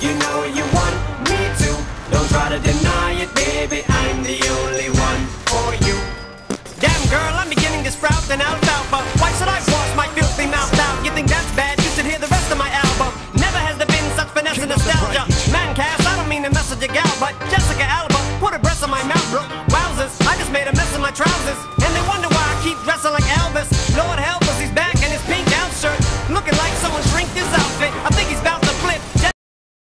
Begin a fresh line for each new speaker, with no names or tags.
You know you want me to. Don't try to deny it, baby. I'm the only one for you. Damn girl, I'm beginning to sprout an alfalfa. Why should I wash my filthy mouth out? You think that's bad? You should hear the rest of my album. Never has there been such finesse and nostalgia. Man, Cass, I don't mean to mess with your gal, but Jessica Alba put a breast on my mouth, bro. Wowzers, I just made a mess of my trousers, and they wonder why I keep dressing like Elvis.